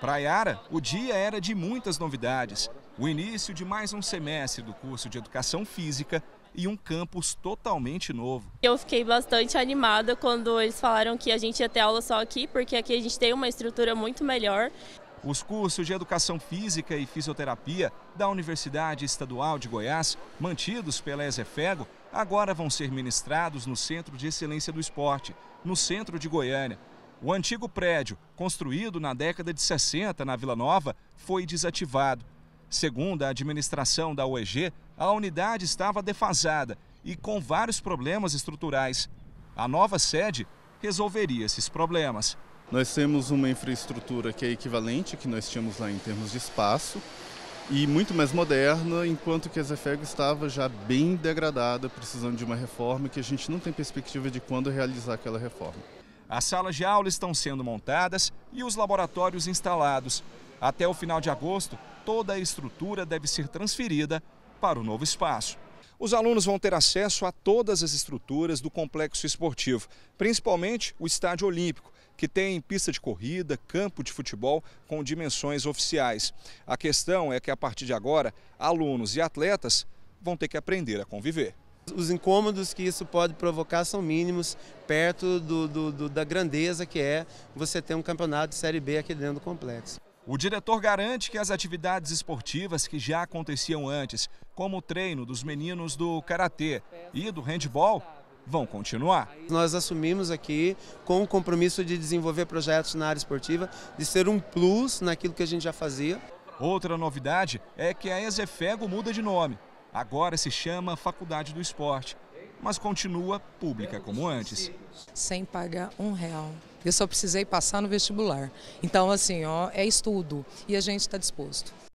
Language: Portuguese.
Para Yara, o dia era de muitas novidades. O início de mais um semestre do curso de Educação Física e um campus totalmente novo. Eu fiquei bastante animada quando eles falaram que a gente ia ter aula só aqui, porque aqui a gente tem uma estrutura muito melhor. Os cursos de Educação Física e Fisioterapia da Universidade Estadual de Goiás, mantidos pela Exefego, agora vão ser ministrados no Centro de Excelência do Esporte, no centro de Goiânia. O antigo prédio, construído na década de 60 na Vila Nova, foi desativado. Segundo a administração da UEG, a unidade estava defasada e com vários problemas estruturais. A nova sede resolveria esses problemas. Nós temos uma infraestrutura que é equivalente que nós tínhamos lá em termos de espaço e muito mais moderna, enquanto que a Zefego estava já bem degradada, precisando de uma reforma que a gente não tem perspectiva de quando realizar aquela reforma. As salas de aula estão sendo montadas e os laboratórios instalados. Até o final de agosto, toda a estrutura deve ser transferida para o novo espaço. Os alunos vão ter acesso a todas as estruturas do complexo esportivo, principalmente o Estádio Olímpico, que tem pista de corrida, campo de futebol com dimensões oficiais. A questão é que a partir de agora, alunos e atletas vão ter que aprender a conviver. Os incômodos que isso pode provocar são mínimos, perto do, do, do, da grandeza que é você ter um campeonato de Série B aqui dentro do complexo. O diretor garante que as atividades esportivas que já aconteciam antes, como o treino dos meninos do karatê e do handball, vão continuar. Nós assumimos aqui com o compromisso de desenvolver projetos na área esportiva, de ser um plus naquilo que a gente já fazia. Outra novidade é que a Exefego muda de nome. Agora se chama Faculdade do Esporte, mas continua pública como antes. Sem pagar um real. Eu só precisei passar no vestibular. Então, assim, ó, é estudo e a gente está disposto.